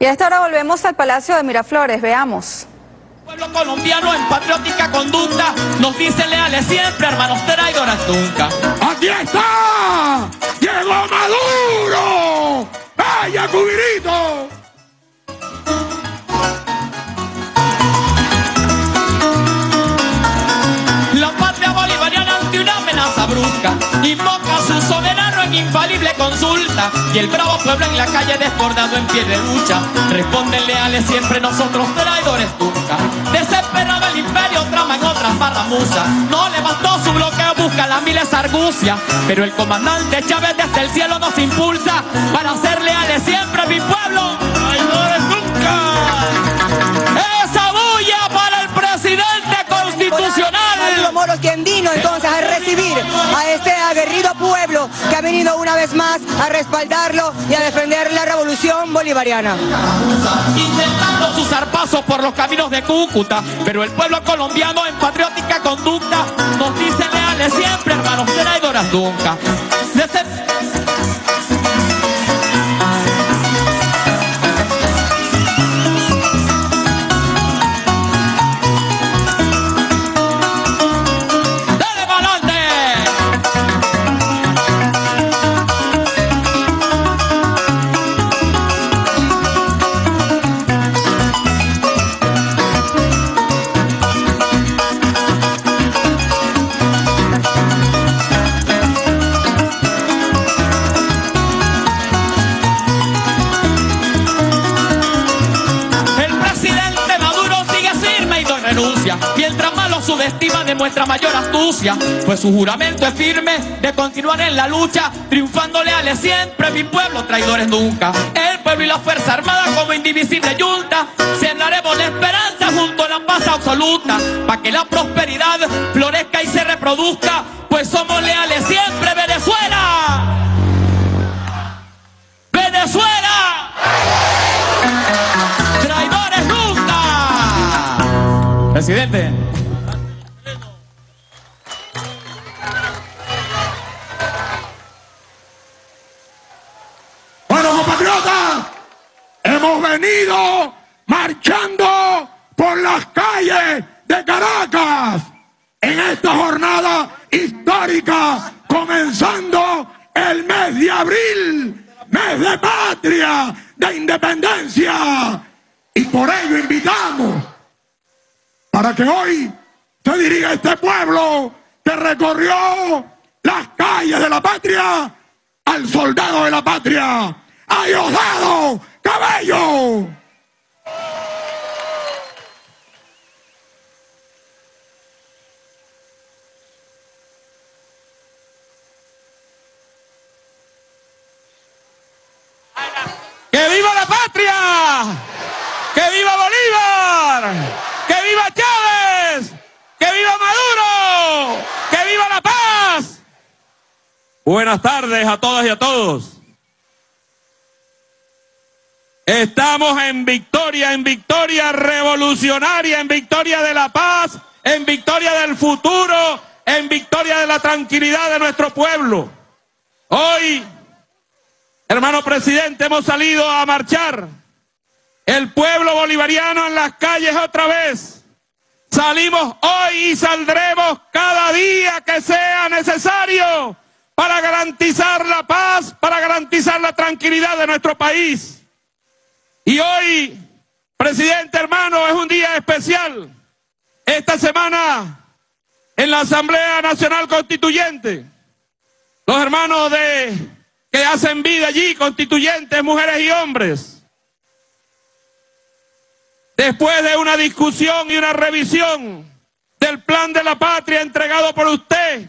Y a esta hora volvemos al Palacio de Miraflores, veamos. Pueblo colombiano en patriótica conducta nos dice leales siempre, hermanos traidores nunca. ¡Aquí está! ¡Llegó Maduro! ¡Vaya, cubirito! La patria bolivariana ante una amenaza brusca consulta y el bravo pueblo en la calle desbordado en pie de lucha responden leales siempre nosotros traidores nunca. Desesperado el imperio trama en otras barramusas no levantó su bloqueo busca las miles argucias pero el comandante Chávez desde el cielo nos impulsa para ser leales siempre a mi pueblo traidores nunca. Esa bulla para el presidente constitucional. Moro quien vino entonces a recibir a este aguerrido pueblo venido una vez más a respaldarlo y a defender la revolución bolivariana. intentando sus zarpazos por los caminos de Cúcuta, pero el pueblo colombiano en patriótica conducta nos dice leales siempre, hermanos traidoras nunca. Desde- Mientras más lo subestima, demuestra mayor astucia. Pues su juramento es firme de continuar en la lucha, triunfando leales siempre, mi pueblo, traidores nunca. El pueblo y la Fuerza Armada, como indivisible yunta, sembraremos la esperanza junto a la paz absoluta, para que la prosperidad florezca y se reproduzca, pues somos leales siempre, Venezuela. Venezuela. ¡Traidores nunca! Presidente. Hemos venido marchando por las calles de Caracas en esta jornada histórica, comenzando el mes de abril, mes de patria, de independencia. Y por ello invitamos para que hoy se dirija este pueblo que recorrió las calles de la patria al soldado de la patria, a Cabello. ¡Que viva la patria! ¡Que viva Bolívar! ¡Que viva Chávez! ¡Que viva Maduro! ¡Que viva la paz! Buenas tardes a todas y a todos. Estamos en victoria, en victoria revolucionaria, en victoria de la paz, en victoria del futuro, en victoria de la tranquilidad de nuestro pueblo. Hoy Hermano presidente, hemos salido a marchar. El pueblo bolivariano en las calles otra vez. Salimos hoy y saldremos cada día que sea necesario para garantizar la paz, para garantizar la tranquilidad de nuestro país. Y hoy, presidente hermano, es un día especial. Esta semana, en la Asamblea Nacional Constituyente, los hermanos de que hacen vida allí, constituyentes, mujeres y hombres. Después de una discusión y una revisión del plan de la patria entregado por usted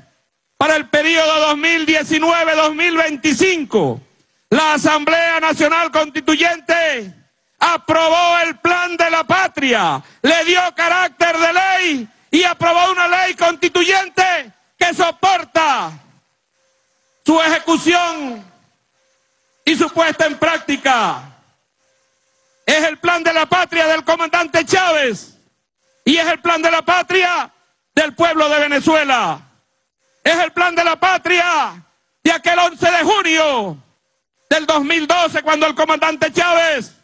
para el periodo 2019-2025, la Asamblea Nacional Constituyente aprobó el plan de la patria, le dio carácter de ley y aprobó una ley constituyente que soporta su ejecución y su puesta en práctica. Es el plan de la patria del comandante Chávez y es el plan de la patria del pueblo de Venezuela. Es el plan de la patria de aquel 11 de junio del 2012 cuando el comandante Chávez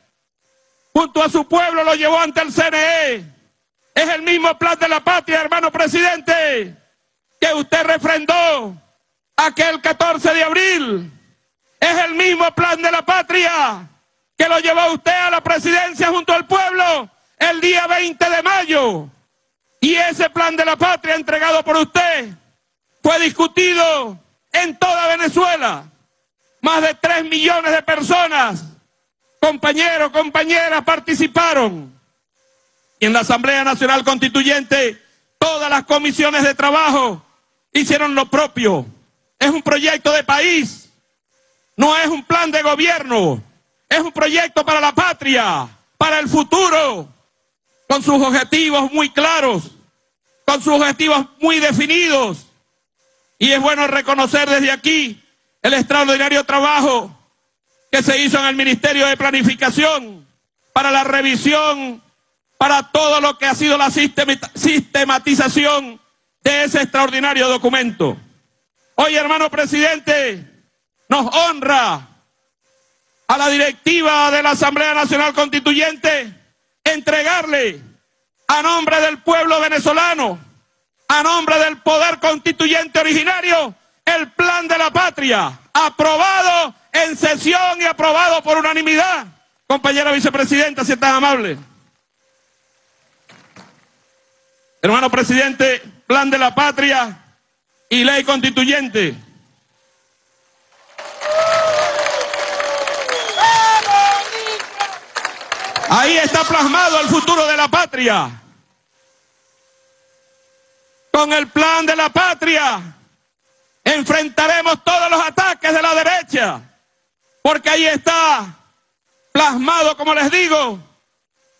junto a su pueblo lo llevó ante el CNE. Es el mismo plan de la patria, hermano presidente, que usted refrendó aquel 14 de abril. Es el mismo plan de la patria que lo llevó usted a la presidencia junto al pueblo el día 20 de mayo. Y ese plan de la patria entregado por usted fue discutido en toda Venezuela. Más de tres millones de personas, compañeros, compañeras, participaron. Y en la Asamblea Nacional Constituyente, todas las comisiones de trabajo hicieron lo propio. Es un proyecto de país, no es un plan de gobierno, es un proyecto para la patria, para el futuro, con sus objetivos muy claros, con sus objetivos muy definidos. Y es bueno reconocer desde aquí el extraordinario trabajo que se hizo en el Ministerio de Planificación para la revisión, para todo lo que ha sido la sistematización de ese extraordinario documento. Hoy, hermano presidente, nos honra a la directiva de la Asamblea Nacional Constituyente entregarle a nombre del pueblo venezolano, a nombre del poder constituyente originario, el plan de la patria, aprobado en sesión y aprobado por unanimidad. Compañera vicepresidenta, si es tan amable. Hermano presidente, plan de la patria y ley constituyente. Ahí está plasmado el futuro de la patria. Con el plan de la patria enfrentaremos todos los ataques de la derecha, porque ahí está plasmado, como les digo,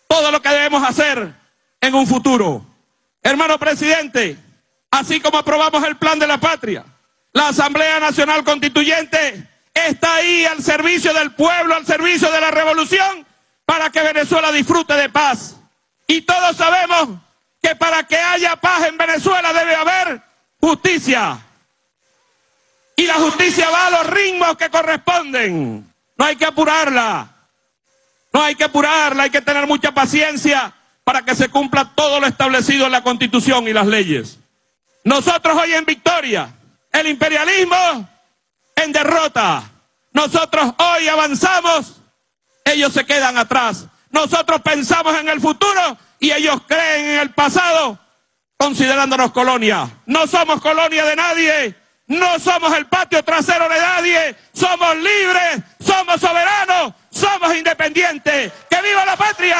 todo lo que debemos hacer en un futuro. Hermano presidente, así como aprobamos el plan de la patria, la Asamblea Nacional Constituyente está ahí al servicio del pueblo, al servicio de la revolución, para que Venezuela disfrute de paz. Y todos sabemos que para que haya paz en Venezuela debe haber justicia. Y la justicia va a los ritmos que corresponden. No hay que apurarla. No hay que apurarla, hay que tener mucha paciencia para que se cumpla todo lo establecido en la Constitución y las leyes. Nosotros hoy en victoria, el imperialismo en derrota. Nosotros hoy avanzamos, ellos se quedan atrás. Nosotros pensamos en el futuro y ellos creen en el pasado, considerándonos colonia. No somos colonia de nadie, no somos el patio trasero de nadie, somos libres, somos soberanos, somos independientes. ¡Que viva la patria!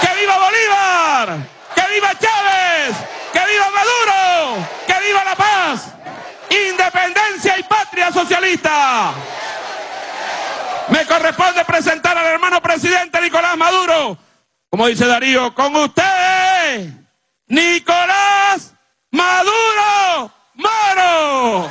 ¡Que viva Bolívar! ¡Que viva Chávez! ¡Que viva Maduro! ¡Que viva la paz! Independencia y patria socialista. Me corresponde presentar al hermano presidente Nicolás Maduro. Como dice Darío, con usted, Nicolás Maduro Moro.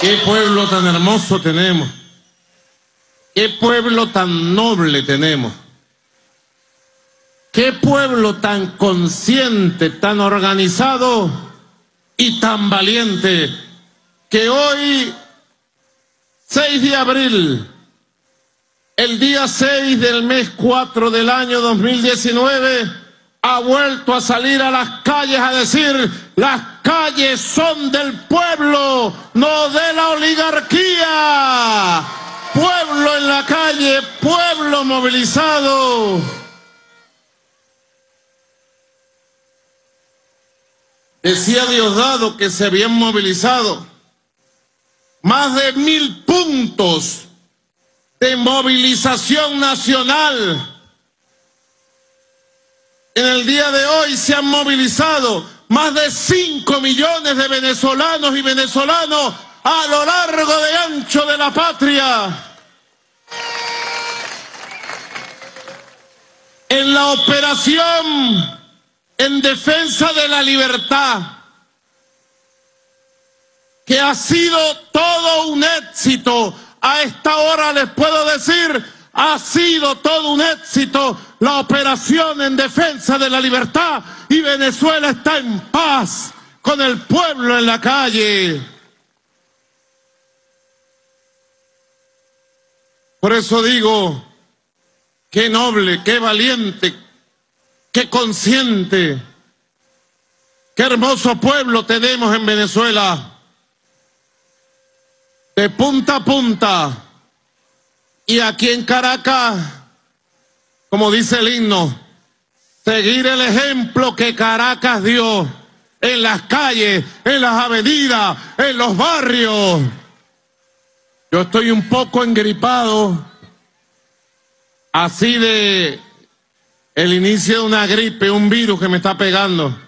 Qué pueblo tan hermoso tenemos. Qué pueblo tan noble tenemos. Qué pueblo tan consciente, tan organizado y tan valiente que hoy, 6 de abril, el día 6 del mes 4 del año 2019, ha vuelto a salir a las calles a decir, las calles son del pueblo, no de la oligarquía. Pueblo en la calle, pueblo movilizado. Decía Diosdado que se habían movilizado más de mil puntos de movilización nacional en el día de hoy se han movilizado más de 5 millones de venezolanos y venezolanos a lo largo y ancho de la patria. En la operación en defensa de la libertad, que ha sido todo un éxito. A esta hora les puedo decir, ha sido todo un éxito la operación en defensa de la libertad y Venezuela está en paz con el pueblo en la calle. Por eso digo, qué noble, qué valiente, qué consciente, qué hermoso pueblo tenemos en Venezuela. De punta a punta. Y aquí en Caracas, como dice el himno, seguir el ejemplo que Caracas dio en las calles, en las avenidas, en los barrios. Yo estoy un poco engripado, así de el inicio de una gripe, un virus que me está pegando.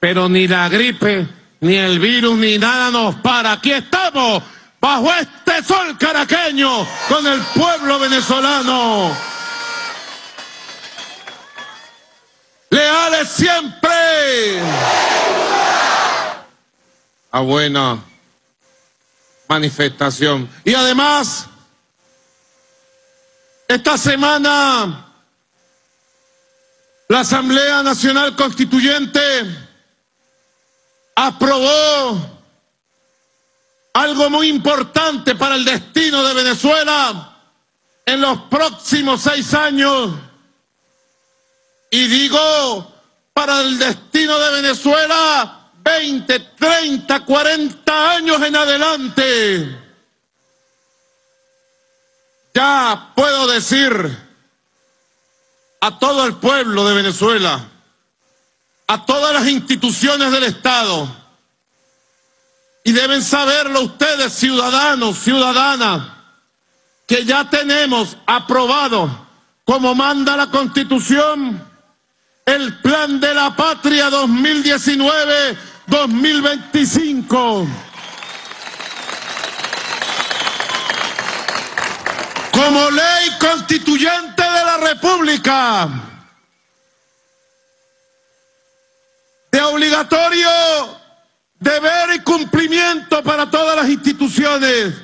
Pero ni la gripe, ni el virus, ni nada nos para. Aquí estamos, bajo este sol caraqueño, con el pueblo venezolano. Leales siempre. A buena manifestación. Y además, esta semana, la Asamblea Nacional Constituyente aprobó algo muy importante para el destino de Venezuela en los próximos seis años. Y digo, para el destino de Venezuela 20, 30, 40 años en adelante. Ya puedo decir a todo el pueblo de Venezuela, a todas las instituciones del Estado, y deben saberlo ustedes, ciudadanos, ciudadanas, que ya tenemos aprobado, como manda la Constitución, el Plan de la Patria 2019 2025. Como ley constituyente de la República, de obligatorio deber y cumplimiento para todas las instituciones.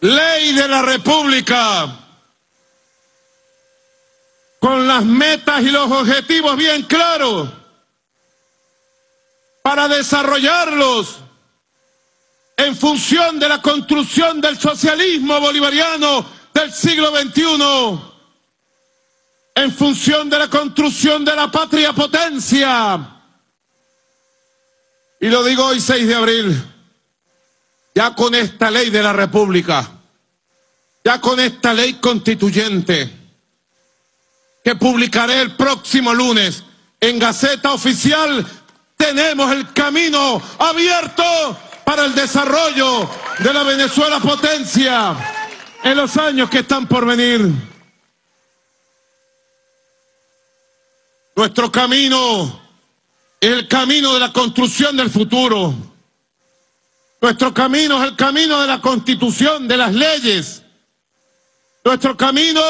ley de la República, con las metas y los objetivos bien claros, para desarrollarlos en función de la construcción del socialismo bolivariano del siglo XXI, en función de la construcción de la patria potencia. Y lo digo hoy 6 de abril, ya con esta ley de la República ya con esta ley constituyente que publicaré el próximo lunes en Gaceta Oficial, tenemos el camino abierto para el desarrollo de la Venezuela potencia en los años que están por venir. Nuestro camino es el camino de la construcción del futuro. Nuestro camino es el camino de la constitución, de las leyes, nuestro camino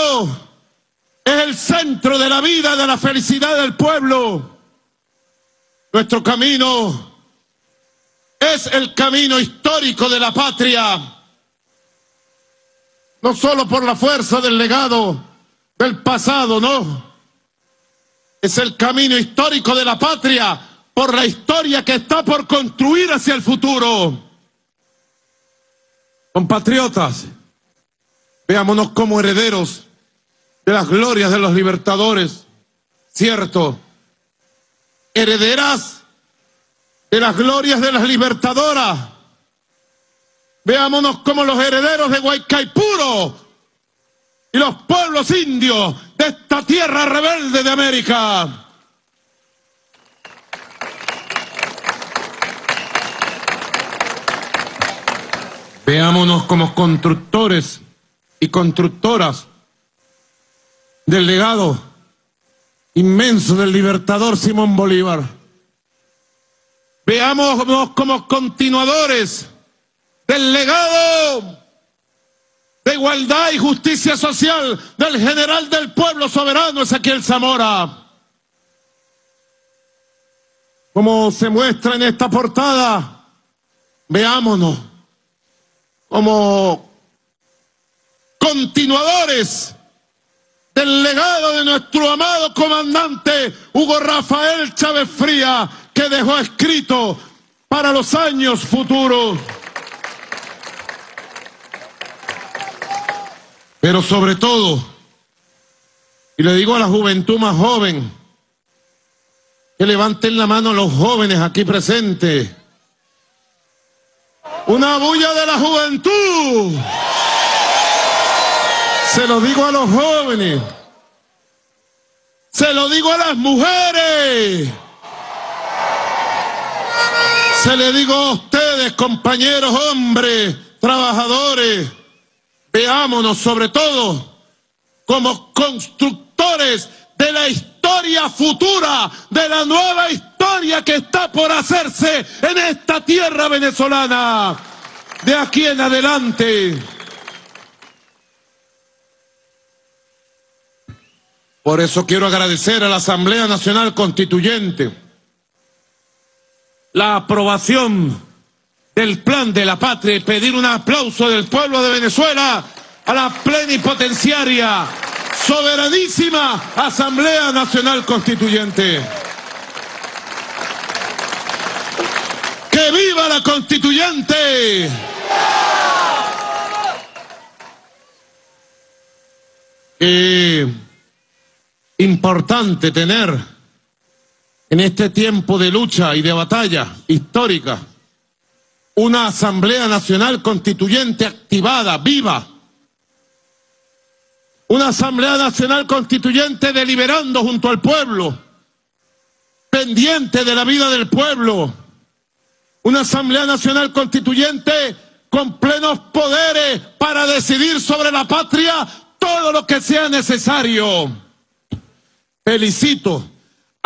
es el centro de la vida, de la felicidad del pueblo. Nuestro camino es el camino histórico de la patria. No solo por la fuerza del legado del pasado, no. Es el camino histórico de la patria por la historia que está por construir hacia el futuro. Compatriotas, Veámonos como herederos de las glorias de los libertadores, ¿cierto? Herederas de las glorias de las libertadoras. Veámonos como los herederos de Guaycaipuro y los pueblos indios de esta tierra rebelde de América. Veámonos como constructores y constructoras del legado inmenso del libertador Simón Bolívar. Veámonos como continuadores del legado de igualdad y justicia social del general del pueblo soberano Ezequiel Zamora. Como se muestra en esta portada, veámonos como continuadores del legado de nuestro amado comandante Hugo Rafael Chávez Fría, que dejó escrito para los años futuros. Pero sobre todo, y le digo a la juventud más joven, que levanten la mano los jóvenes aquí presentes. Una bulla de la juventud. Se lo digo a los jóvenes. Se lo digo a las mujeres. Se le digo a ustedes, compañeros hombres, trabajadores, veámonos sobre todo como constructores de la historia futura, de la nueva historia que está por hacerse en esta tierra venezolana. De aquí en adelante. Por eso quiero agradecer a la Asamblea Nacional Constituyente la aprobación del plan de la patria y pedir un aplauso del pueblo de Venezuela a la plenipotenciaria, soberanísima Asamblea Nacional Constituyente. ¡Que viva la constituyente! Importante tener en este tiempo de lucha y de batalla histórica una Asamblea Nacional Constituyente activada, viva. Una Asamblea Nacional Constituyente deliberando junto al pueblo, pendiente de la vida del pueblo. Una Asamblea Nacional Constituyente con plenos poderes para decidir sobre la patria todo lo que sea necesario. Felicito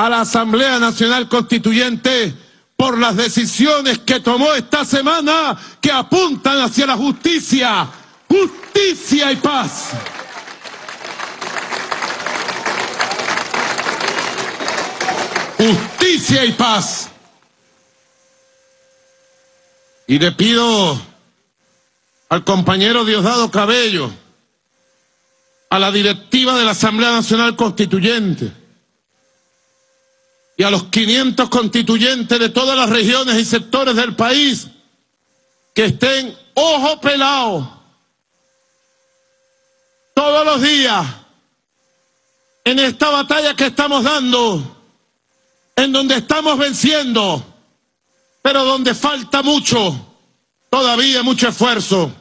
a la Asamblea Nacional Constituyente por las decisiones que tomó esta semana que apuntan hacia la justicia, justicia y paz. Justicia y paz. Y le pido al compañero Diosdado Cabello, a la directiva de la Asamblea Nacional Constituyente, y a los 500 constituyentes de todas las regiones y sectores del país que estén ojo pelado todos los días en esta batalla que estamos dando, en donde estamos venciendo, pero donde falta mucho, todavía mucho esfuerzo.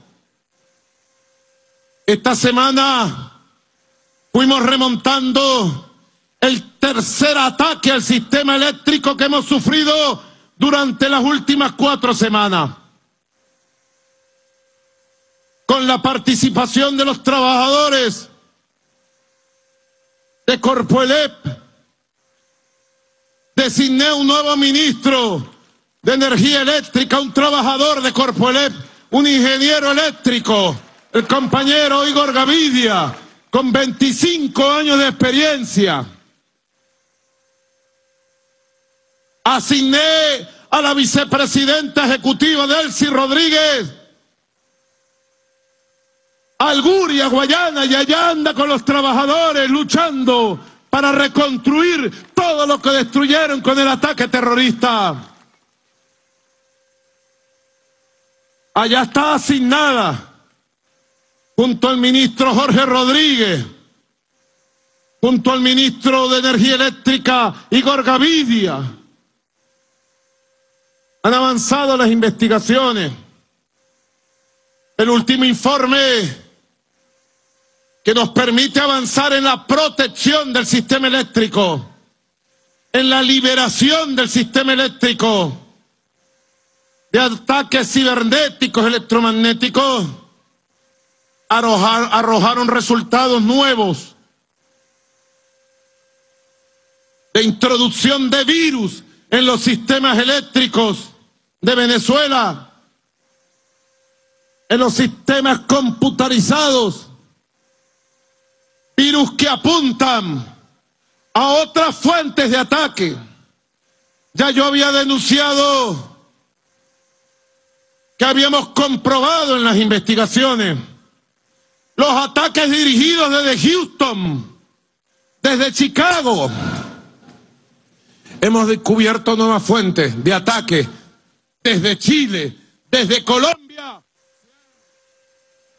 Esta semana fuimos remontando el tercer ataque al sistema eléctrico que hemos sufrido durante las últimas cuatro semanas. Con la participación de los trabajadores de Corpoelep, designé un nuevo ministro de energía eléctrica, un trabajador de Corpoelep, un ingeniero eléctrico, el compañero Igor Gavidia, con 25 años de experiencia Asigné a la vicepresidenta ejecutiva Delcy Rodríguez Alguria, Guayana, y allá anda con los trabajadores luchando para reconstruir todo lo que destruyeron con el ataque terrorista. Allá está asignada, junto al ministro Jorge Rodríguez, junto al ministro de Energía Eléctrica Igor Gavidia, han avanzado las investigaciones. El último informe que nos permite avanzar en la protección del sistema eléctrico, en la liberación del sistema eléctrico de ataques cibernéticos, electromagnéticos, arrojaron resultados nuevos de introducción de virus en los sistemas eléctricos de Venezuela en los sistemas computarizados, virus que apuntan a otras fuentes de ataque. Ya yo había denunciado que habíamos comprobado en las investigaciones los ataques dirigidos desde Houston, desde Chicago. Hemos descubierto nuevas fuentes de ataque desde Chile, desde Colombia.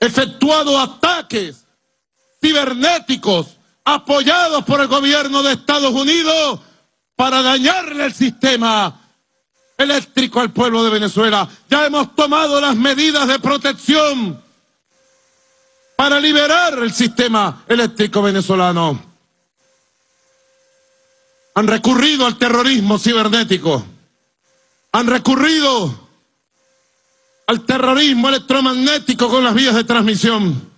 Efectuado ataques cibernéticos apoyados por el gobierno de Estados Unidos para dañarle el sistema eléctrico al pueblo de Venezuela. Ya hemos tomado las medidas de protección para liberar el sistema eléctrico venezolano. Han recurrido al terrorismo cibernético. Han recurrido al terrorismo electromagnético con las vías de transmisión.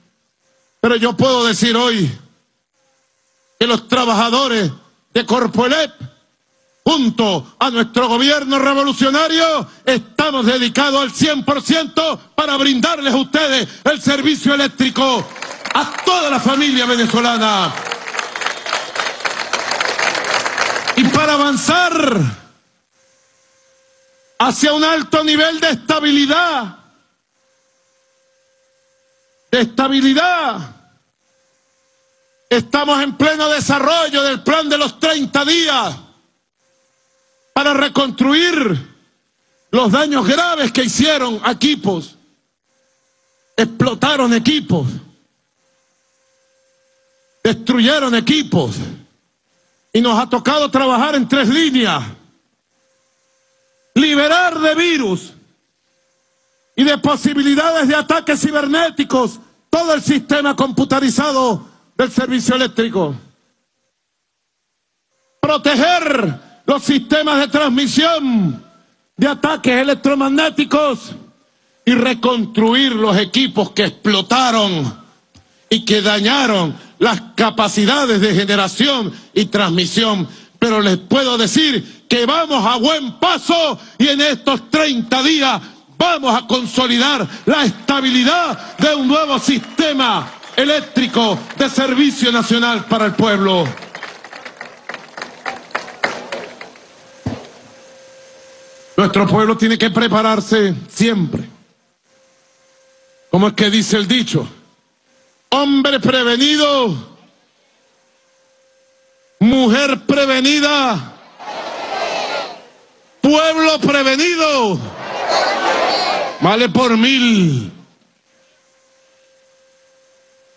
Pero yo puedo decir hoy que los trabajadores de Corpoelep junto a nuestro gobierno revolucionario, estamos dedicados al 100% para brindarles a ustedes el servicio eléctrico a toda la familia venezolana. Y para avanzar hacia un alto nivel de estabilidad, de estabilidad, estamos en pleno desarrollo del plan de los 30 días para reconstruir los daños graves que hicieron equipos. Explotaron equipos. Destruyeron equipos. Y nos ha tocado trabajar en tres líneas. Liberar de virus y de posibilidades de ataques cibernéticos todo el sistema computarizado del servicio eléctrico. Proteger los sistemas de transmisión de ataques electromagnéticos y reconstruir los equipos que explotaron y que dañaron las capacidades de generación y transmisión. Pero les puedo decir que vamos a buen paso y en estos 30 días vamos a consolidar la estabilidad de un nuevo sistema eléctrico de servicio nacional para el pueblo. Nuestro pueblo tiene que prepararse siempre. ¿Cómo es que dice el dicho? Hombre prevenido, mujer prevenida, pueblo prevenido, vale por mil.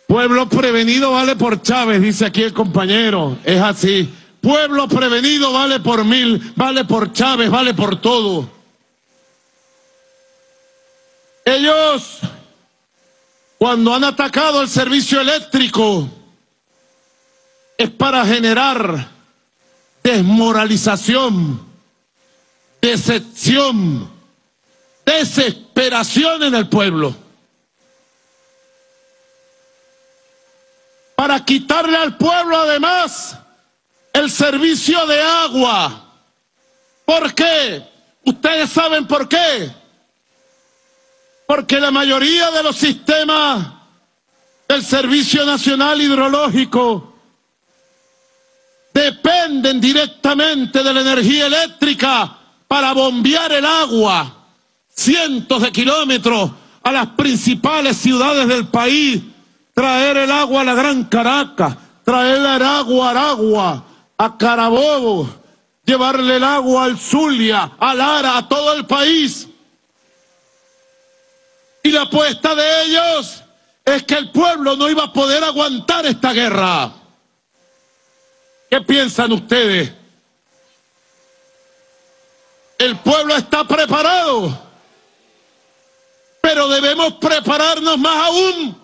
Pueblo prevenido vale por Chávez, dice aquí el compañero. Es así. Pueblo prevenido vale por mil, vale por Chávez, vale por todo. Ellos, cuando han atacado el servicio eléctrico, es para generar desmoralización, decepción, desesperación en el pueblo. Para quitarle al pueblo además el servicio de agua. ¿Por qué? Ustedes saben por qué. Porque la mayoría de los sistemas del Servicio Nacional Hidrológico dependen directamente de la energía eléctrica para bombear el agua cientos de kilómetros a las principales ciudades del país, traer el agua a la Gran Caracas, traer el agua a Aragua, a Carabobo, llevarle el agua al Zulia, a Lara, a todo el país. Y la apuesta de ellos es que el pueblo no iba a poder aguantar esta guerra. ¿Qué piensan ustedes? El pueblo está preparado, pero debemos prepararnos más aún,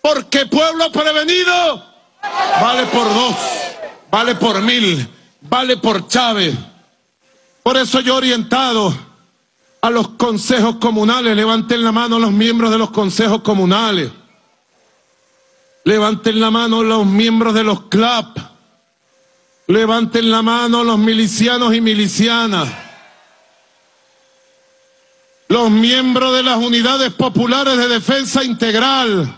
porque pueblo prevenido vale por dos vale por mil, vale por Chávez. Por eso yo he orientado a los consejos comunales, levanten la mano los miembros de los consejos comunales, levanten la mano los miembros de los CLAP, levanten la mano los milicianos y milicianas. los miembros de las unidades populares de defensa integral.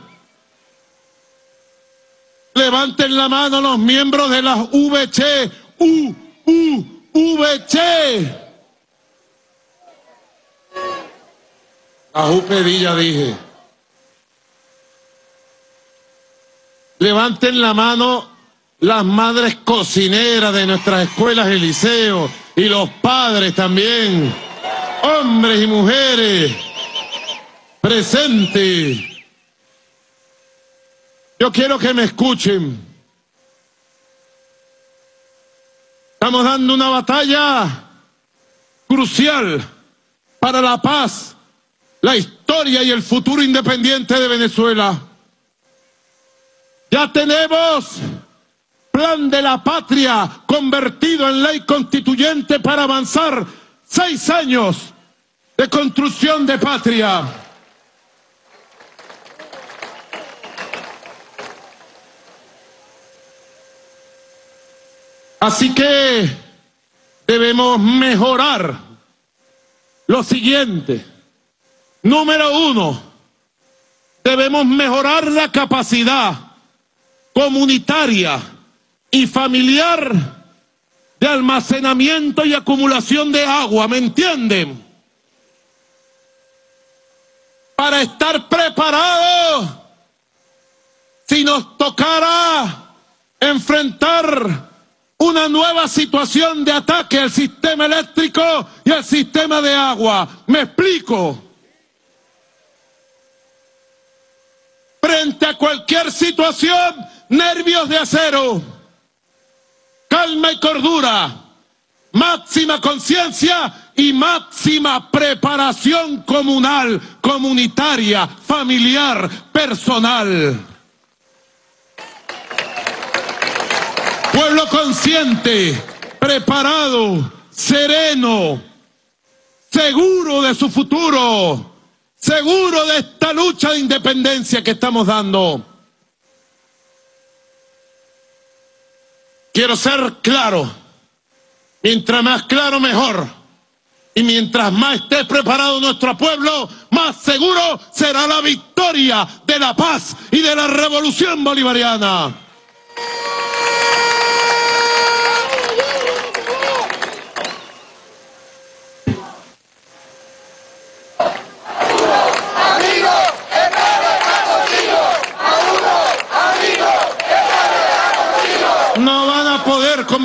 Levanten la mano los miembros de las VC. U, U, VC. La UPEDilla dije. Levanten la mano las madres cocineras de nuestras escuelas y liceos y los padres también, hombres y mujeres presentes. Yo quiero que me escuchen. Estamos dando una batalla crucial para la paz, la historia y el futuro independiente de Venezuela. Ya tenemos plan de la patria convertido en ley constituyente para avanzar seis años de construcción de patria. Así que debemos mejorar lo siguiente. Número uno, debemos mejorar la capacidad comunitaria y familiar de almacenamiento y acumulación de agua, ¿me entienden? Para estar preparados si nos tocara enfrentar una nueva situación de ataque al sistema eléctrico y al sistema de agua. ¿Me explico? Frente a cualquier situación, nervios de acero, calma y cordura, máxima conciencia y máxima preparación comunal, comunitaria, familiar, personal. Pueblo consciente, preparado, sereno, seguro de su futuro, seguro de esta lucha de independencia que estamos dando. Quiero ser claro. Mientras más claro, mejor. Y mientras más esté preparado nuestro pueblo, más seguro será la victoria de la paz y de la revolución bolivariana.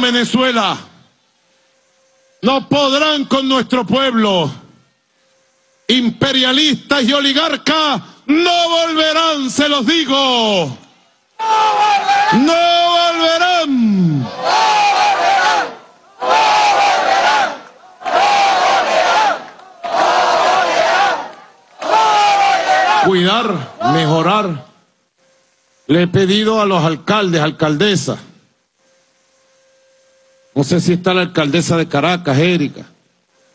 Venezuela. No podrán con nuestro pueblo. Imperialistas y oligarcas no volverán, se los digo. No volverán. Cuidar, mejorar. Le he pedido a los alcaldes, alcaldesas, no sé si está la alcaldesa de Caracas, Erika,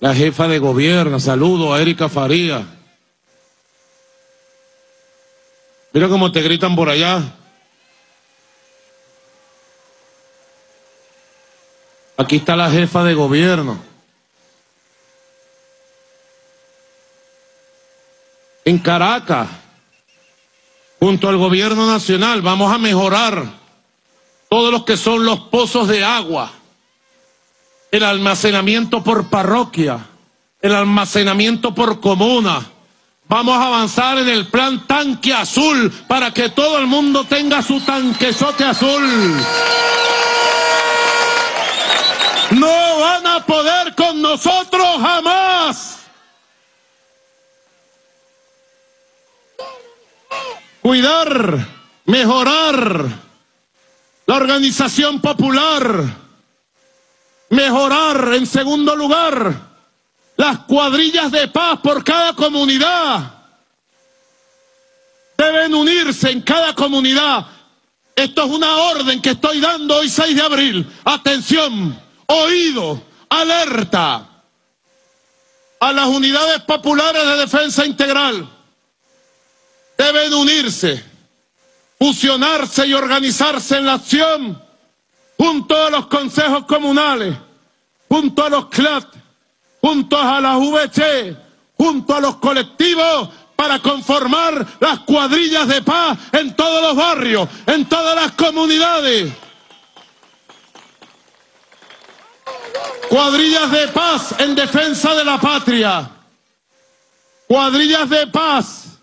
la jefa de gobierno, saludo a Erika Faría. Mira cómo te gritan por allá. Aquí está la jefa de gobierno. En Caracas, junto al gobierno nacional, vamos a mejorar todos los que son los pozos de agua el almacenamiento por parroquia, el almacenamiento por comuna. Vamos a avanzar en el plan tanque azul para que todo el mundo tenga su tanquesote azul. No van a poder con nosotros jamás. Cuidar, mejorar la organización popular Mejorar, en segundo lugar, las cuadrillas de paz por cada comunidad. Deben unirse en cada comunidad. Esto es una orden que estoy dando hoy 6 de abril. Atención, oído, alerta a las unidades populares de defensa integral. Deben unirse, fusionarse y organizarse en la acción junto a los consejos comunales, junto a los CLAT, junto a las VC, junto a los colectivos para conformar las cuadrillas de paz en todos los barrios, en todas las comunidades. Cuadrillas de paz en defensa de la patria. Cuadrillas de paz.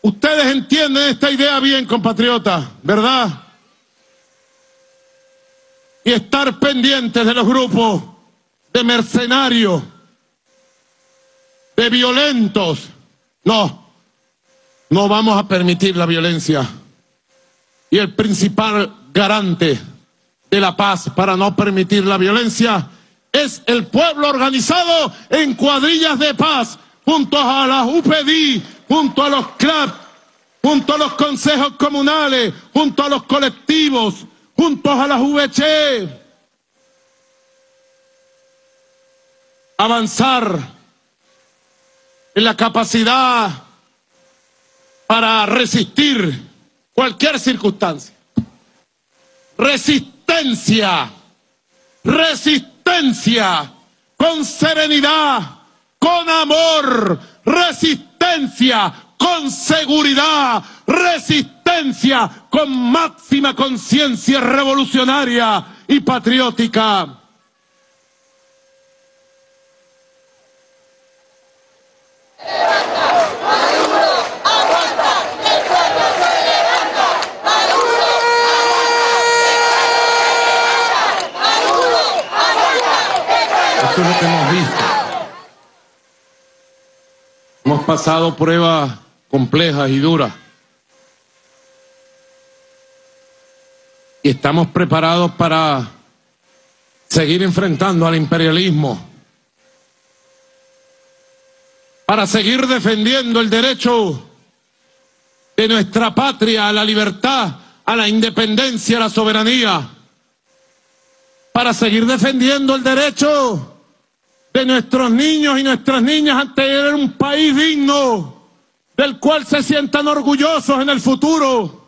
Ustedes entienden esta idea bien, compatriotas, ¿verdad? Y estar pendientes de los grupos de mercenarios, de violentos. No, no vamos a permitir la violencia. Y el principal garante de la paz para no permitir la violencia es el pueblo organizado en cuadrillas de paz, junto a las UPD, junto a los CLAP, junto a los consejos comunales, junto a los colectivos, junto a las VC. Avanzar en la capacidad para resistir cualquier circunstancia. Resistencia, resistencia, con serenidad, con amor, resistencia, con seguridad, resistencia, con máxima conciencia revolucionaria y patriótica. Esto es lo que visto. Hemos pasado pruebas complejas y duras. Y estamos preparados para seguir enfrentando al imperialismo. Para seguir defendiendo el derecho de nuestra patria a la libertad, a la independencia, a la soberanía. Para seguir defendiendo el derecho de nuestros niños y nuestras niñas a tener un país digno, del cual se sientan orgullosos en el futuro.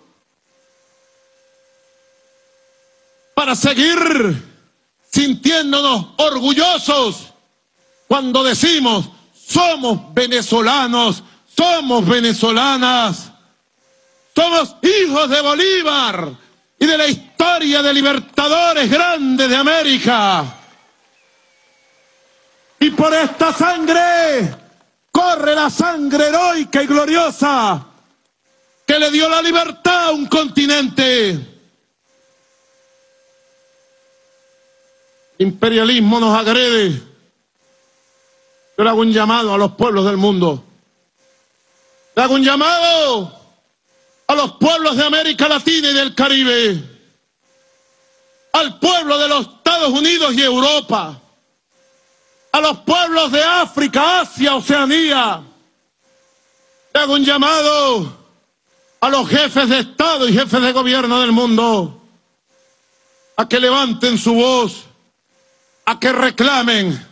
Para seguir sintiéndonos orgullosos cuando decimos somos venezolanos, somos venezolanas, somos hijos de Bolívar y de la historia de libertadores grandes de América. Y por esta sangre corre la sangre heroica y gloriosa que le dio la libertad a un continente. Imperialismo nos agrede. Yo le hago un llamado a los pueblos del mundo. Le hago un llamado a los pueblos de América Latina y del Caribe. Al pueblo de los Estados Unidos y Europa a los pueblos de África, Asia, Oceanía. Le hago un llamado a los jefes de Estado y jefes de gobierno del mundo a que levanten su voz, a que reclamen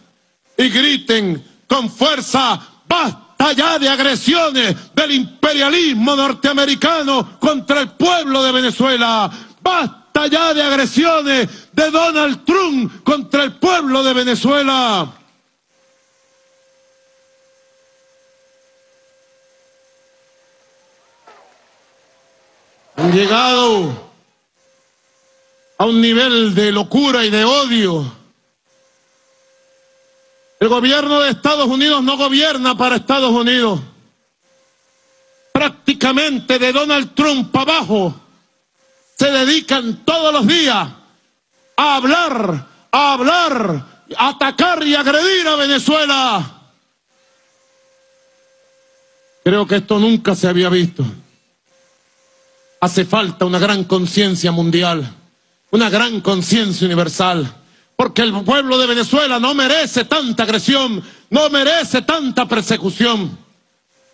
y griten con fuerza, basta ya de agresiones del imperialismo norteamericano contra el pueblo de Venezuela, basta ya de agresiones de Donald Trump contra el pueblo de Venezuela. han llegado a un nivel de locura y de odio. El gobierno de Estados Unidos no gobierna para Estados Unidos. Prácticamente de Donald Trump abajo se dedican todos los días a hablar, a hablar, a atacar y agredir a Venezuela. Creo que esto nunca se había visto. Hace falta una gran conciencia mundial, una gran conciencia universal, porque el pueblo de Venezuela no merece tanta agresión, no merece tanta persecución,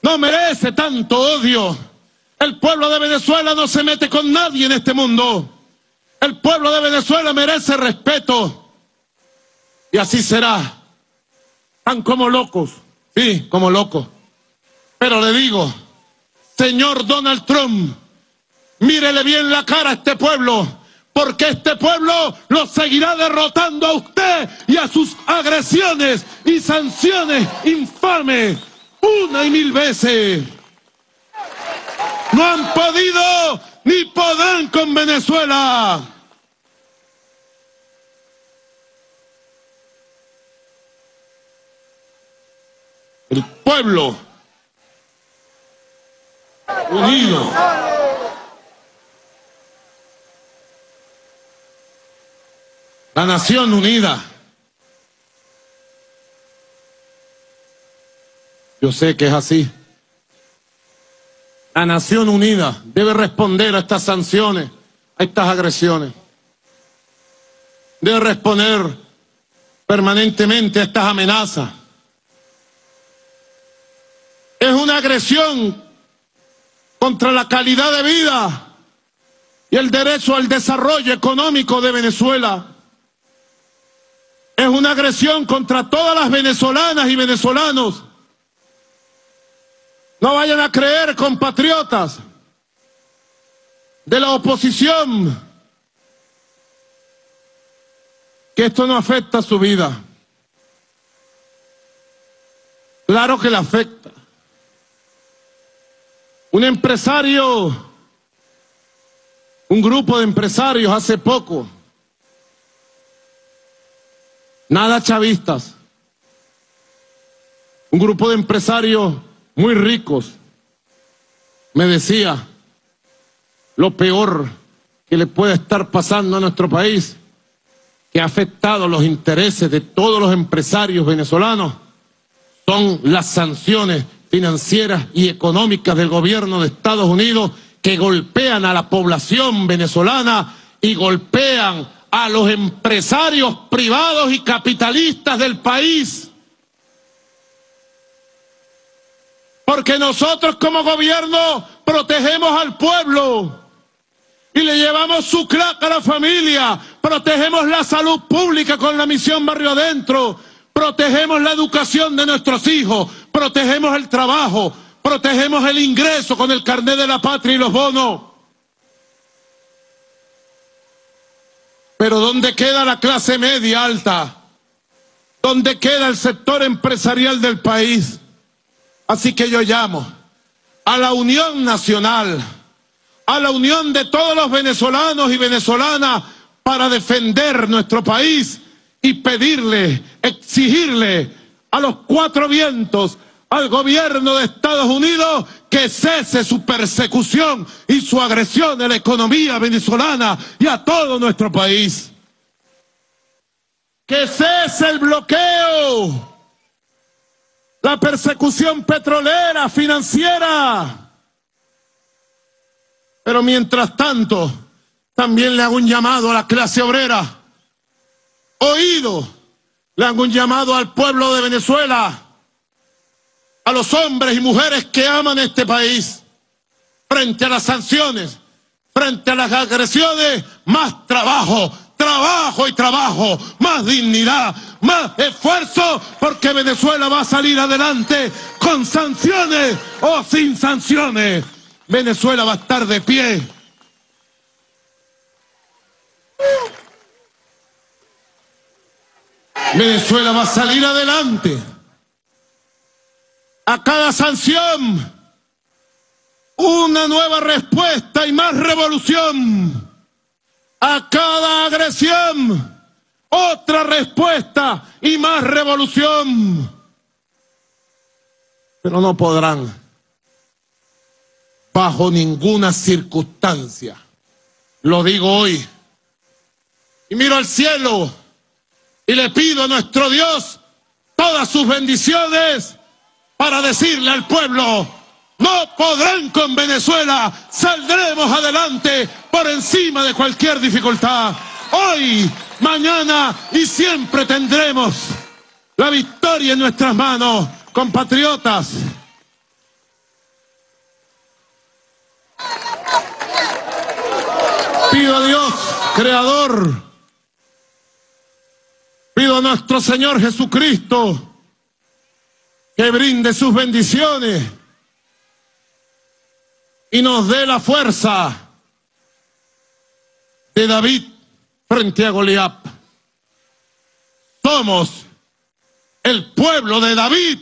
no merece tanto odio. El pueblo de Venezuela no se mete con nadie en este mundo. El pueblo de Venezuela merece respeto. Y así será. Tan como locos. Sí, como locos. Pero le digo, señor Donald Trump, Mírele bien la cara a este pueblo, porque este pueblo lo seguirá derrotando a usted y a sus agresiones y sanciones infames una y mil veces. No han podido ni podrán con Venezuela. El pueblo unido. La nación unida. Yo sé que es así. La Nación Unida debe responder a estas sanciones, a estas agresiones. Debe responder permanentemente a estas amenazas. Es una agresión contra la calidad de vida y el derecho al desarrollo económico de Venezuela. Es una agresión contra todas las venezolanas y venezolanos no vayan a creer, compatriotas de la oposición, que esto no afecta a su vida. Claro que le afecta. Un empresario, un grupo de empresarios hace poco, nada chavistas, un grupo de empresarios muy ricos, me decía, lo peor que le puede estar pasando a nuestro país, que ha afectado los intereses de todos los empresarios venezolanos, son las sanciones financieras y económicas del gobierno de Estados Unidos que golpean a la población venezolana y golpean a los empresarios privados y capitalistas del país. Porque nosotros como gobierno protegemos al pueblo y le llevamos su crack a la familia, protegemos la salud pública con la misión Barrio Adentro, protegemos la educación de nuestros hijos, protegemos el trabajo, protegemos el ingreso con el carnet de la patria y los bonos. Pero ¿dónde queda la clase media alta? ¿Dónde queda el sector empresarial del país? Así que yo llamo a la unión nacional, a la unión de todos los venezolanos y venezolanas para defender nuestro país y pedirle, exigirle a los cuatro vientos, al gobierno de Estados Unidos, que cese su persecución y su agresión a la economía venezolana y a todo nuestro país. Que cese el bloqueo la persecución petrolera, financiera. Pero mientras tanto, también le hago un llamado a la clase obrera. Oído, le hago un llamado al pueblo de Venezuela, a los hombres y mujeres que aman este país, frente a las sanciones, frente a las agresiones, más trabajo, trabajo y trabajo, más dignidad, más esfuerzo, porque Venezuela va a salir adelante con sanciones o sin sanciones. Venezuela va a estar de pie. Venezuela va a salir adelante. A cada sanción, una nueva respuesta y más revolución a cada agresión otra respuesta y más revolución. Pero no podrán, bajo ninguna circunstancia. Lo digo hoy. Y miro al cielo y le pido a nuestro Dios todas sus bendiciones para decirle al pueblo, no podrán con Venezuela, saldremos adelante por encima de cualquier dificultad. Hoy, mañana y siempre tendremos la victoria en nuestras manos, compatriotas. Pido a Dios, Creador, pido a nuestro Señor Jesucristo que brinde sus bendiciones y nos dé la fuerza de David frente a Goliat. Somos el pueblo de David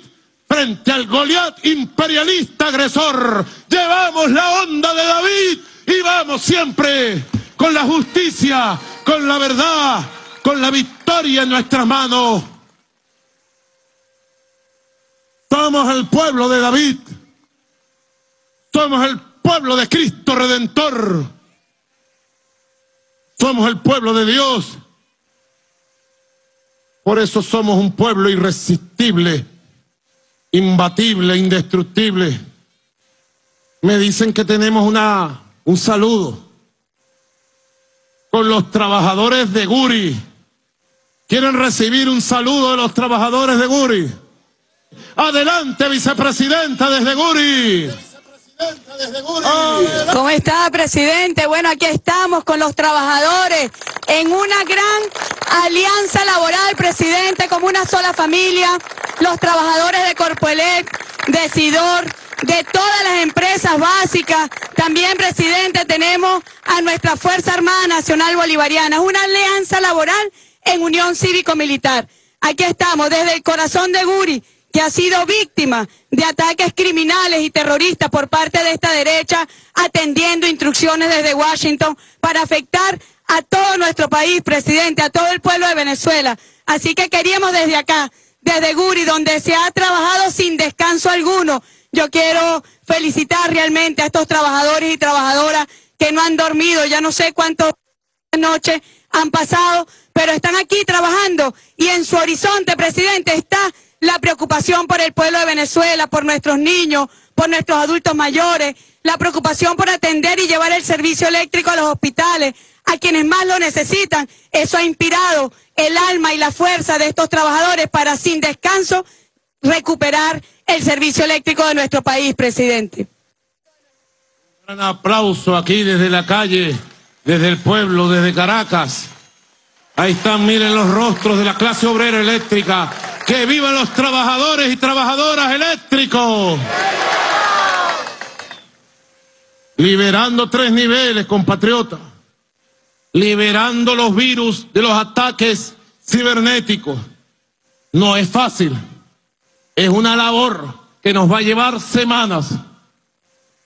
frente al Goliat imperialista agresor. Llevamos la onda de David y vamos siempre con la justicia, con la verdad, con la victoria en nuestras manos. Somos el pueblo de David. Somos el pueblo de Cristo Redentor. Somos el pueblo de Dios. Por eso somos un pueblo irresistible, imbatible, indestructible. Me dicen que tenemos una, un saludo con los trabajadores de Guri. ¿Quieren recibir un saludo de los trabajadores de Guri? Adelante, vicepresidenta desde Guri. ¿Cómo está, presidente? Bueno, aquí estamos con los trabajadores en una gran alianza laboral, presidente, como una sola familia. Los trabajadores de Corpoelec, de Sidor, de todas las empresas básicas. También, presidente, tenemos a nuestra Fuerza Armada Nacional Bolivariana. Una alianza laboral en unión cívico-militar. Aquí estamos, desde el corazón de Guri que ha sido víctima de ataques criminales y terroristas por parte de esta derecha, atendiendo instrucciones desde Washington para afectar a todo nuestro país, presidente, a todo el pueblo de Venezuela. Así que queríamos desde acá, desde Guri, donde se ha trabajado sin descanso alguno, yo quiero felicitar realmente a estos trabajadores y trabajadoras que no han dormido, ya no sé cuántas noches han pasado, pero están aquí trabajando y en su horizonte, presidente, está la preocupación por el pueblo de Venezuela, por nuestros niños, por nuestros adultos mayores, la preocupación por atender y llevar el servicio eléctrico a los hospitales, a quienes más lo necesitan. Eso ha inspirado el alma y la fuerza de estos trabajadores para, sin descanso, recuperar el servicio eléctrico de nuestro país, presidente. Un gran aplauso aquí desde la calle, desde el pueblo, desde Caracas. Ahí están, miren los rostros de la clase obrera eléctrica ¡Que vivan los trabajadores y trabajadoras eléctricos! Liberando tres niveles, compatriotas. Liberando los virus de los ataques cibernéticos. No es fácil. Es una labor que nos va a llevar semanas.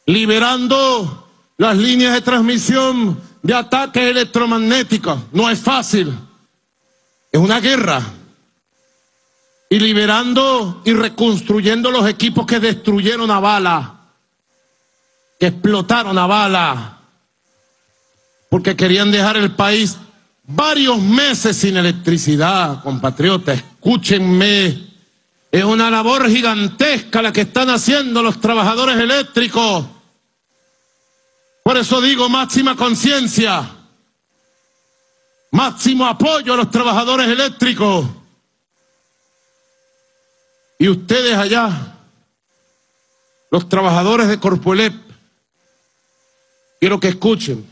Liberando las líneas de transmisión de ataques electromagnéticos. No es fácil. Es una guerra y liberando y reconstruyendo los equipos que destruyeron a bala, que explotaron a bala, porque querían dejar el país varios meses sin electricidad, compatriotas, escúchenme. Es una labor gigantesca la que están haciendo los trabajadores eléctricos. Por eso digo máxima conciencia, máximo apoyo a los trabajadores eléctricos. Y ustedes allá, los trabajadores de Corpoelep, quiero que escuchen,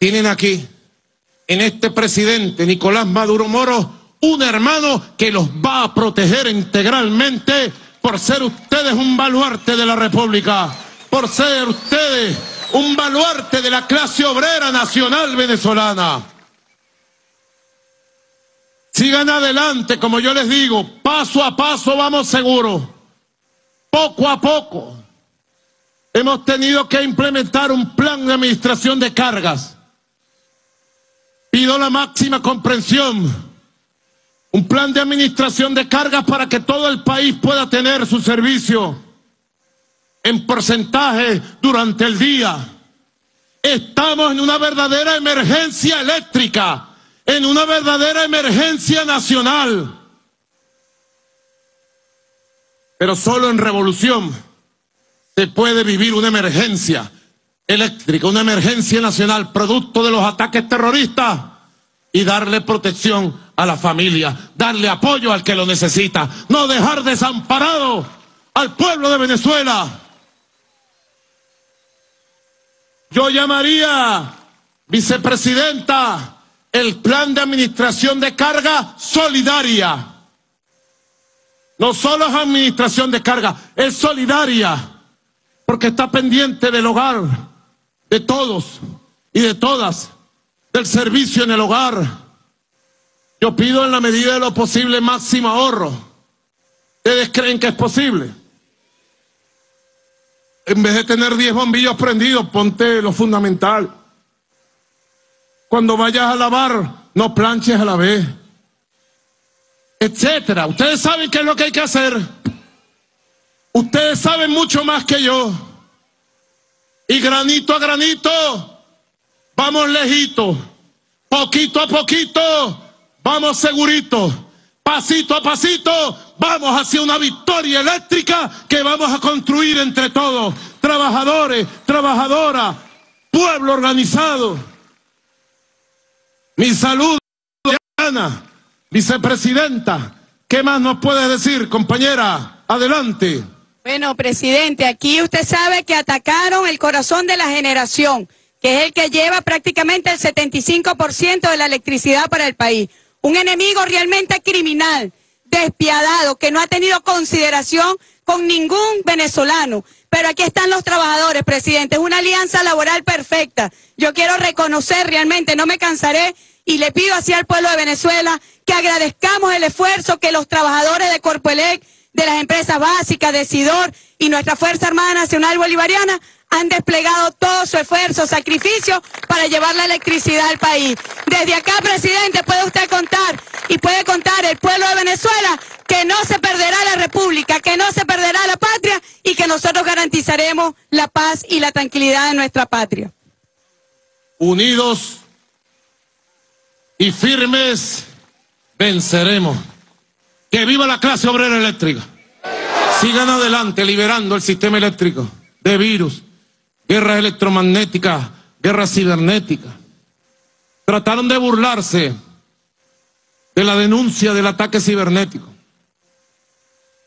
tienen aquí, en este presidente Nicolás Maduro Moro, un hermano que los va a proteger integralmente por ser ustedes un baluarte de la República, por ser ustedes un baluarte de la clase obrera nacional venezolana. Sigan adelante, como yo les digo, paso a paso vamos seguro, poco a poco. Hemos tenido que implementar un plan de administración de cargas. Pido la máxima comprensión. Un plan de administración de cargas para que todo el país pueda tener su servicio en porcentaje durante el día. Estamos en una verdadera emergencia eléctrica en una verdadera emergencia nacional. Pero solo en revolución se puede vivir una emergencia eléctrica, una emergencia nacional, producto de los ataques terroristas, y darle protección a la familia, darle apoyo al que lo necesita, no dejar desamparado al pueblo de Venezuela. Yo llamaría, vicepresidenta, el plan de administración de carga solidaria. No solo es administración de carga, es solidaria, porque está pendiente del hogar de todos y de todas, del servicio en el hogar. Yo pido en la medida de lo posible máximo ahorro. ¿Ustedes creen que es posible? En vez de tener 10 bombillos prendidos, ponte lo fundamental. Cuando vayas a lavar, no planches a la vez. Etcétera. Ustedes saben qué es lo que hay que hacer. Ustedes saben mucho más que yo. Y granito a granito, vamos lejito. Poquito a poquito, vamos segurito. Pasito a pasito, vamos hacia una victoria eléctrica que vamos a construir entre todos. Trabajadores, trabajadoras, pueblo organizado. Mi salud, Ana, vicepresidenta. ¿Qué más nos puede decir, compañera? Adelante. Bueno, presidente, aquí usted sabe que atacaron el corazón de la generación, que es el que lleva prácticamente el 75% de la electricidad para el país. Un enemigo realmente criminal, despiadado, que no ha tenido consideración con ningún venezolano. Pero aquí están los trabajadores, presidente. Es una alianza laboral perfecta. Yo quiero reconocer realmente, no me cansaré, y le pido así al pueblo de Venezuela que agradezcamos el esfuerzo que los trabajadores de Corpoelec de las empresas básicas, de SIDOR y nuestra Fuerza Armada Nacional Bolivariana han desplegado todo su esfuerzo, sacrificio para llevar la electricidad al país. Desde acá, presidente, puede usted contar y puede contar el pueblo de Venezuela que no se perderá la república, que no se perderá la patria y que nosotros garantizaremos la paz y la tranquilidad de nuestra patria. Unidos y firmes venceremos. Que viva la clase obrera eléctrica. Sigan adelante liberando el sistema eléctrico de virus, guerras electromagnéticas, guerra cibernética. Trataron de burlarse de la denuncia del ataque cibernético.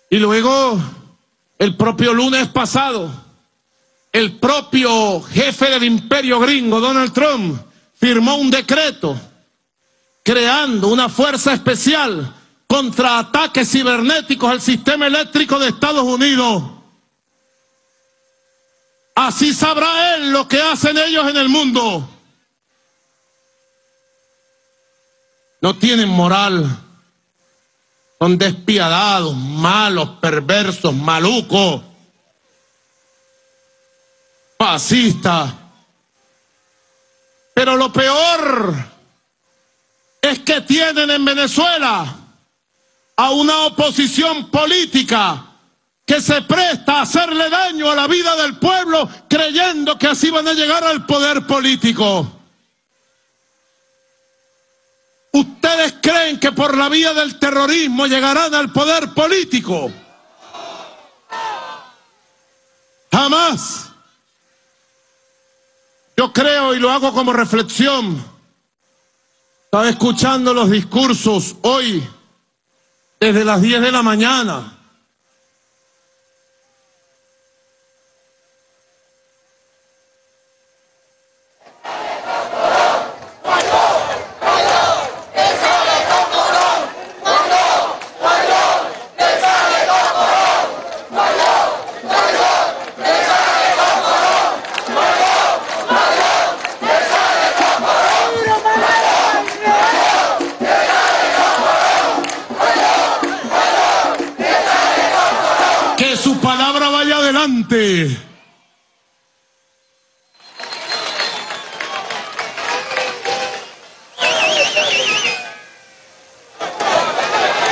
Y luego, el propio lunes pasado, el propio jefe del imperio gringo, Donald Trump, firmó un decreto creando una fuerza especial contra ataques cibernéticos al sistema eléctrico de Estados Unidos. Así sabrá él lo que hacen ellos en el mundo. No tienen moral. Son despiadados, malos, perversos, malucos, fascistas. Pero lo peor es que tienen en Venezuela a una oposición política que se presta a hacerle daño a la vida del pueblo creyendo que así van a llegar al poder político. ¿Ustedes creen que por la vía del terrorismo llegarán al poder político? Jamás. Yo creo y lo hago como reflexión. Estaba escuchando los discursos hoy desde las 10 de la mañana.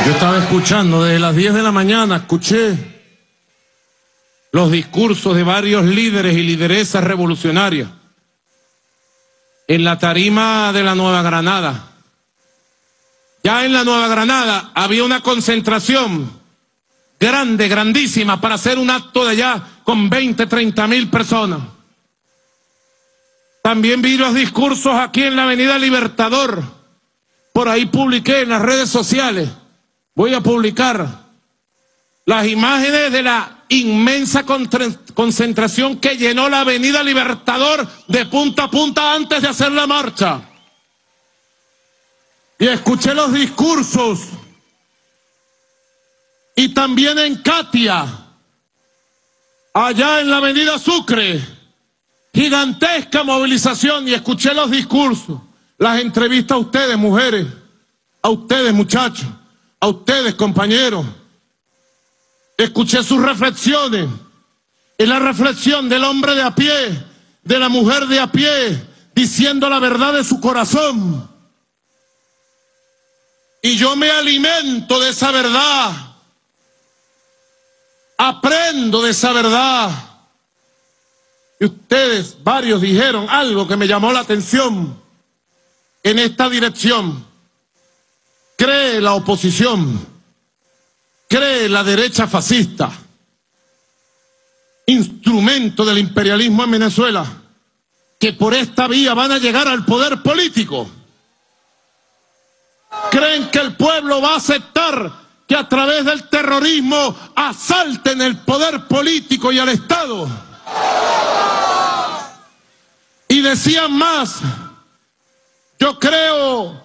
Yo estaba escuchando desde las 10 de la mañana, escuché los discursos de varios líderes y lideresas revolucionarias en la tarima de la Nueva Granada. Ya en la Nueva Granada había una concentración grande, grandísima, para hacer un acto de allá con 20, 30 mil personas. También vi los discursos aquí en la Avenida Libertador. Por ahí publiqué en las redes sociales voy a publicar las imágenes de la inmensa concentración que llenó la Avenida Libertador de punta a punta antes de hacer la marcha. Y escuché los discursos. Y también en Katia, allá en la Avenida Sucre, gigantesca movilización y escuché los discursos. las entrevistas a ustedes, mujeres, a ustedes, muchachos, a ustedes, compañeros. Escuché sus reflexiones. Y la reflexión del hombre de a pie, de la mujer de a pie, diciendo la verdad de su corazón. Y yo me alimento de esa verdad. Aprendo de esa verdad. Y ustedes, varios, dijeron algo que me llamó la atención en esta dirección. Cree la oposición, cree la derecha fascista, instrumento del imperialismo en Venezuela, que por esta vía van a llegar al poder político. Creen que el pueblo va a aceptar que a través del terrorismo asalten el poder político y al Estado. Y decían más, yo creo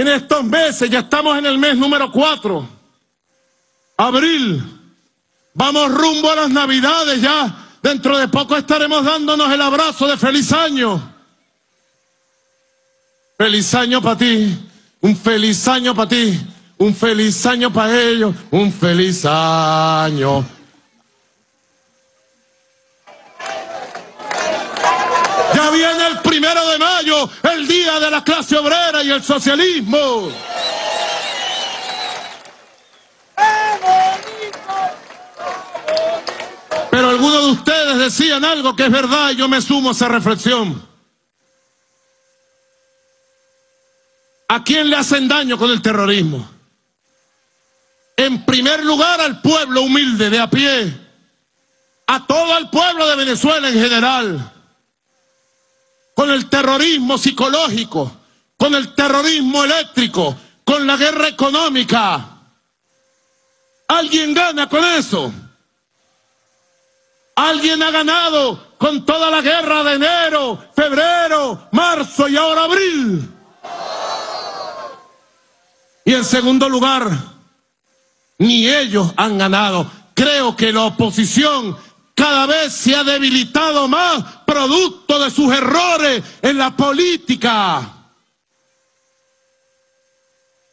en estos meses, ya estamos en el mes número 4, abril, vamos rumbo a las navidades ya. Dentro de poco estaremos dándonos el abrazo de feliz año. Feliz año para ti, un feliz año para ti, un feliz año para ellos, un feliz año. Ya viene el primero de mayo, el día de la clase obrera y el socialismo. Pero algunos de ustedes decían algo que es verdad y yo me sumo a esa reflexión. ¿A quién le hacen daño con el terrorismo? En primer lugar al pueblo humilde de a pie, a todo el pueblo de Venezuela en general con el terrorismo psicológico, con el terrorismo eléctrico, con la guerra económica. ¿Alguien gana con eso? ¿Alguien ha ganado con toda la guerra de enero, febrero, marzo y ahora abril? Y en segundo lugar, ni ellos han ganado. Creo que la oposición cada vez se ha debilitado más producto de sus errores en la política.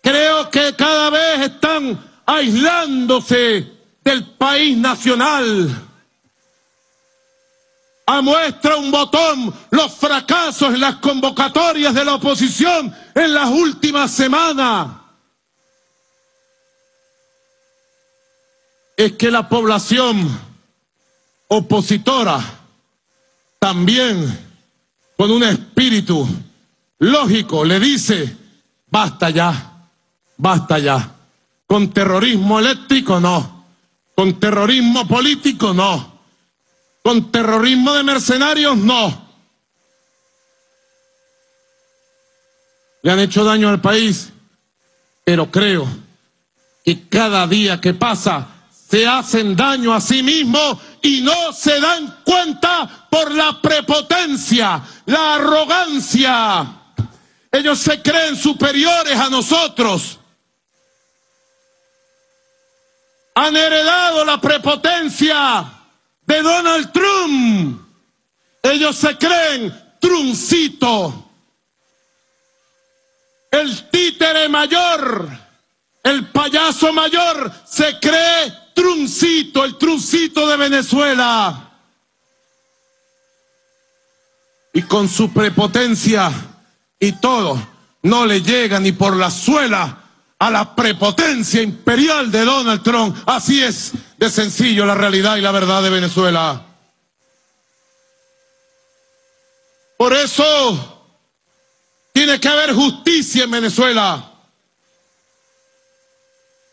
Creo que cada vez están aislándose del país nacional. A muestra un botón los fracasos en las convocatorias de la oposición en las últimas semanas. Es que la población opositora, también con un espíritu lógico, le dice, basta ya, basta ya. Con terrorismo eléctrico no, con terrorismo político no, con terrorismo de mercenarios no. Le han hecho daño al país, pero creo que cada día que pasa se hacen daño a sí mismos y no se dan cuenta por la prepotencia, la arrogancia. Ellos se creen superiores a nosotros. Han heredado la prepotencia de Donald Trump. Ellos se creen Truncito, el títere mayor, el payaso mayor, se cree truncito, el truncito de Venezuela. Y con su prepotencia y todo, no le llega ni por la suela a la prepotencia imperial de Donald Trump. Así es de sencillo la realidad y la verdad de Venezuela. Por eso tiene que haber justicia en Venezuela.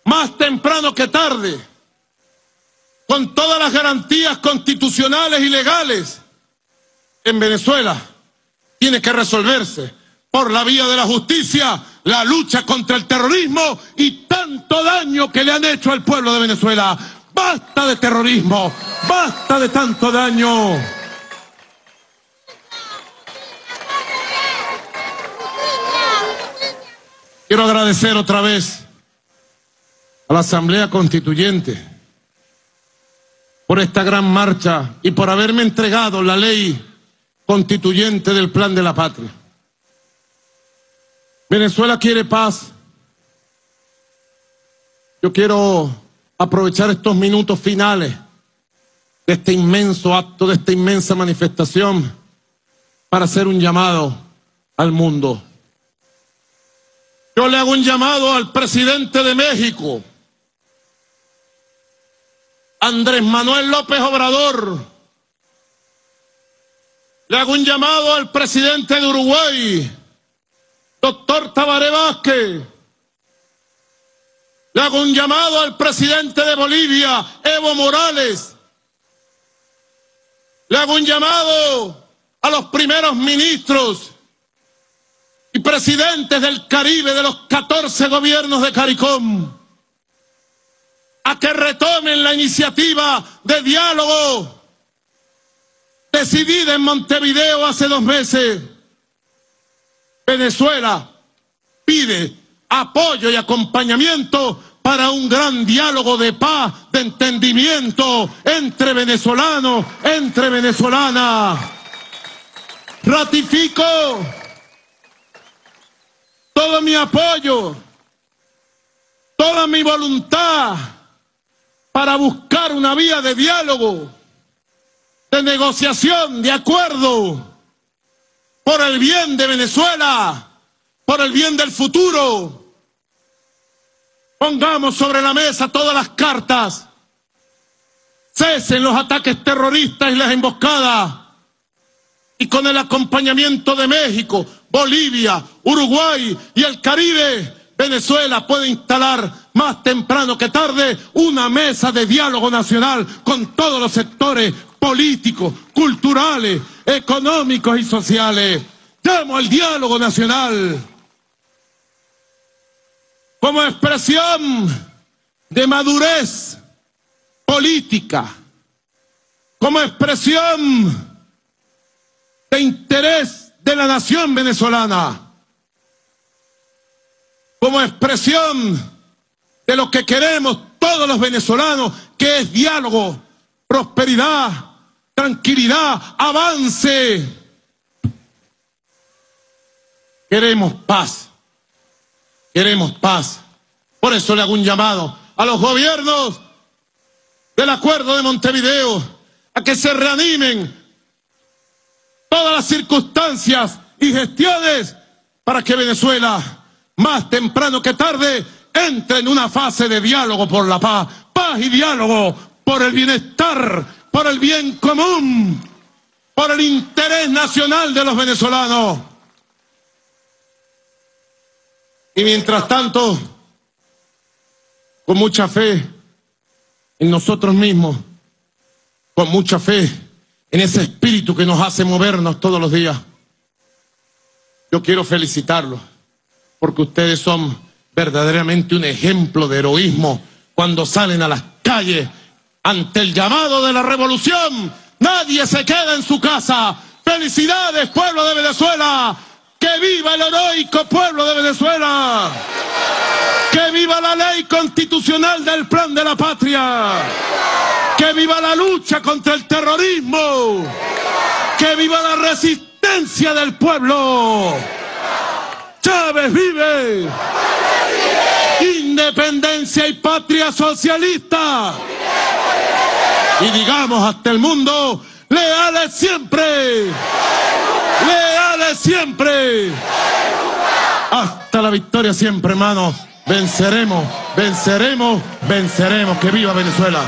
Más temprano que tarde con todas las garantías constitucionales y legales en Venezuela, tiene que resolverse por la vía de la justicia la lucha contra el terrorismo y tanto daño que le han hecho al pueblo de Venezuela. Basta de terrorismo, basta de tanto daño. Quiero agradecer otra vez a la Asamblea Constituyente por esta gran marcha y por haberme entregado la ley constituyente del plan de la patria. Venezuela quiere paz. Yo quiero aprovechar estos minutos finales de este inmenso acto, de esta inmensa manifestación, para hacer un llamado al mundo. Yo le hago un llamado al presidente de México, Andrés Manuel López Obrador. Le hago un llamado al presidente de Uruguay, doctor Tabaré Vázquez. Le hago un llamado al presidente de Bolivia, Evo Morales. Le hago un llamado a los primeros ministros y presidentes del Caribe de los 14 gobiernos de CARICOM a que retomen la iniciativa de diálogo decidida en Montevideo hace dos meses. Venezuela pide apoyo y acompañamiento para un gran diálogo de paz, de entendimiento entre venezolanos, entre venezolanas. Ratifico todo mi apoyo, toda mi voluntad para buscar una vía de diálogo, de negociación, de acuerdo, por el bien de Venezuela, por el bien del futuro. Pongamos sobre la mesa todas las cartas. Cesen los ataques terroristas y las emboscadas. Y con el acompañamiento de México, Bolivia, Uruguay y el Caribe, Venezuela puede instalar más temprano que tarde una mesa de diálogo nacional con todos los sectores políticos, culturales, económicos y sociales. Llamo al diálogo nacional como expresión de madurez política, como expresión de interés de la nación venezolana, como expresión de lo que queremos todos los venezolanos, que es diálogo, prosperidad, tranquilidad, avance. Queremos paz. Queremos paz. Por eso le hago un llamado a los gobiernos del acuerdo de Montevideo a que se reanimen todas las circunstancias y gestiones para que Venezuela, más temprano que tarde, entre en una fase de diálogo por la paz, paz y diálogo por el bienestar, por el bien común, por el interés nacional de los venezolanos. Y mientras tanto, con mucha fe en nosotros mismos, con mucha fe en ese espíritu que nos hace movernos todos los días, yo quiero felicitarlos, porque ustedes son verdaderamente un ejemplo de heroísmo cuando salen a las calles ante el llamado de la revolución. Nadie se queda en su casa. Felicidades, pueblo de Venezuela. ¡Que viva el heroico pueblo de Venezuela! ¡Que viva la ley constitucional del plan de la patria! ¡Que viva la lucha contra el terrorismo! ¡Que viva la resistencia del pueblo! ¡Chávez vive! Independencia y patria socialista. Y digamos hasta el mundo, leales siempre leales siempre. Hasta la victoria siempre, hermano. Venceremos, venceremos, venceremos. Que viva Venezuela.